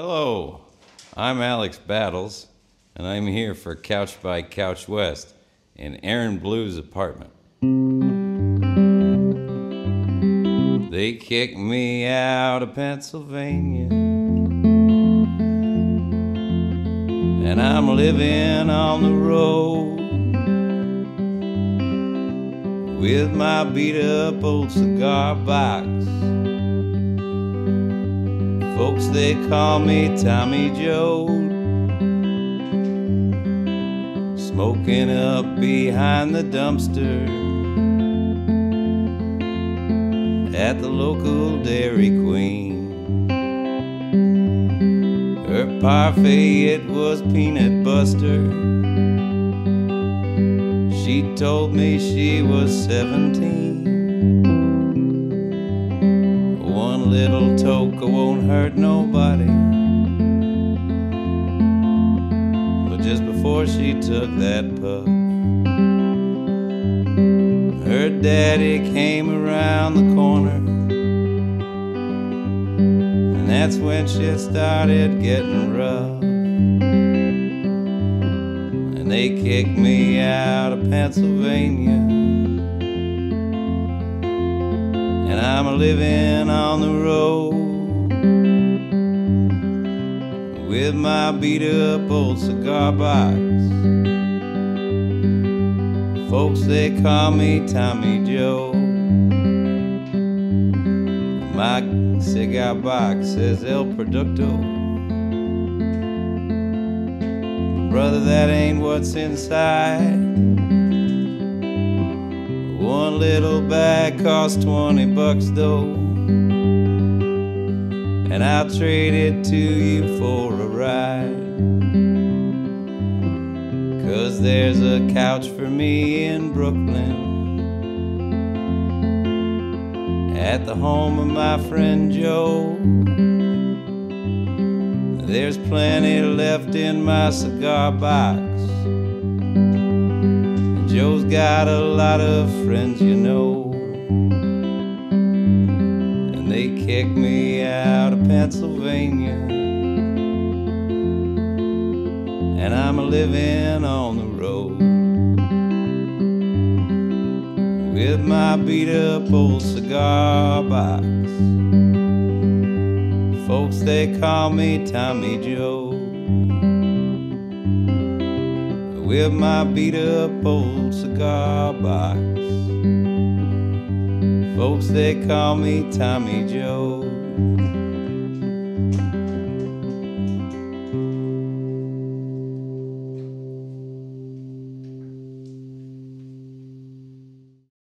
Hello, I'm Alex Battles, and I'm here for Couch by Couchwest in Aron Blue's apartment. They kicked me out of Pennsylvania, and I'm living on the road with my beat up old cigar box. Folks, they call me Tommy Joe. Smoking up behind the dumpster at the local Dairy Queen. Her parfait, it was Peanut Buster. She told me she was 17. Little toke won't hurt nobody. But just before she took that puff, her daddy came around the corner. And that's when shit started getting rough. And they kicked me out of Pennsylvania. Living on the road with my beat up old cigar box. Folks, they call me Tommy Joe. My cigar box says El Producto. Brother, that ain't what's inside. Little bag costs 20 bucks though. And I'll trade it to you for a ride. Cause there's a couch for me in Brooklyn. At the home of my friend Joe. There's plenty left in my cigar box. Joe's got a lot of friends, you know. And they kicked me out of Pennsylvania. And I'm living on the road with my beat up old cigar box. Folks, they call me Tommy Joe with my beat up old cigar box. Folks, they call me Tommy Joe.